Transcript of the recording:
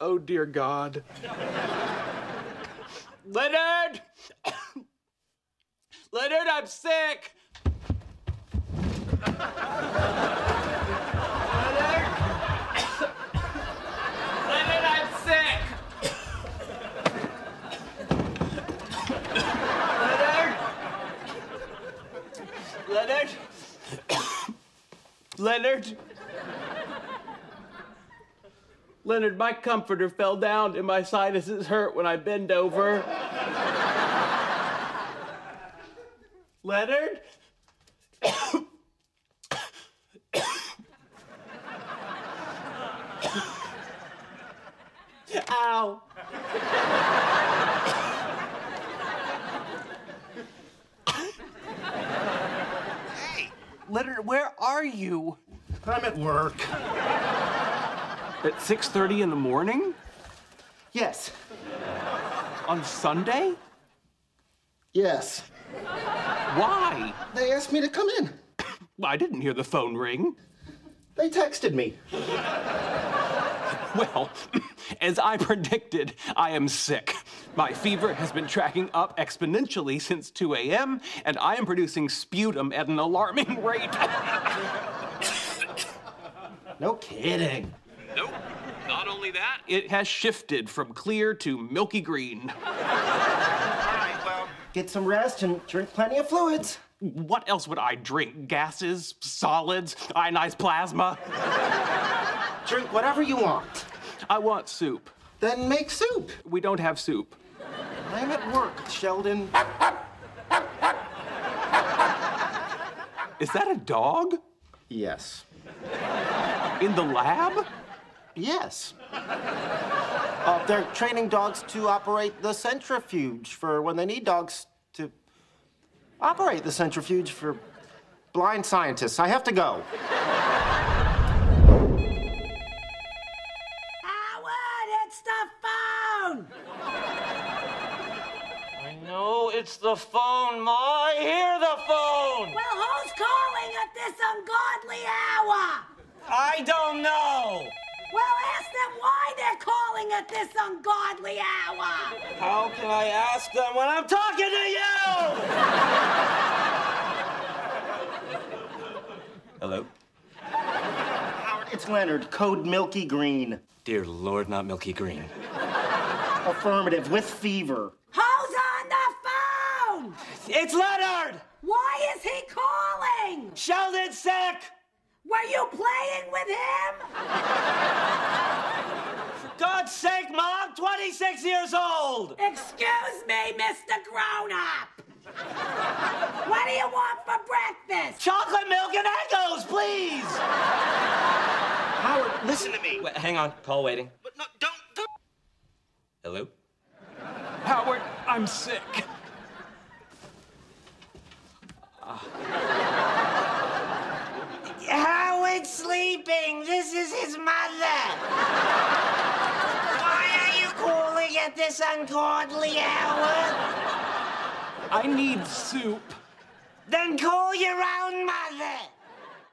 Oh, dear God. Leonard! Leonard, I'm sick! Leonard! Leonard, I'm sick! Leonard! Leonard! Leonard! Leonard, my comforter fell down and my sinuses hurt when I bend over. Leonard? Ow. Hey, Leonard, where are you? I'm at work. At 6:30 in the morning? Yes. On Sunday? Yes. Why? They asked me to come in. I didn't hear the phone ring. They texted me. Well, as I predicted, I am sick. My fever has been tracking up exponentially since 2 a.m., and I am producing sputum at an alarming rate. No kidding. Only that, it has shifted from clear to milky green. All right, well, get some rest and drink plenty of fluids. What else would I drink? Gases, solids, ionized plasma? Drink whatever you want. I want soup. Then make soup. We don't have soup. I'm at work, Sheldon. Is that a dog? Yes. In the lab? Yes. Uh, they're training dogs to operate the centrifuge for when they need dogs to operate the centrifuge for blind scientists. I have to go. Howard, it's the phone! I know it's the phone, Ma. I hear the phone. Well, who's calling at this ungodly hour? I don't know. Well, ask them why they're calling at this ungodly hour. How can I ask them when I'm talking to you? Hello? Howard, it's Leonard, code Milky Green. Dear Lord, not Milky Green. Affirmative, with fever. Who's on the phone? It's Leonard. Why is he calling? Sheldon's sick. Were you playing with him? For God's sake, Ma, I'm 26 years old. Excuse me, Mr. Grown Up. What do you want for breakfast? Chocolate milk and Eggos, please. Howard, listen to me. Wait, hang on. Call waiting. But no, don't, don't. Hello? Howard, I'm sick. Howard's sleeping. This is his mother. Why are you calling at this ungodly hour? I need soup. Then call your own mother.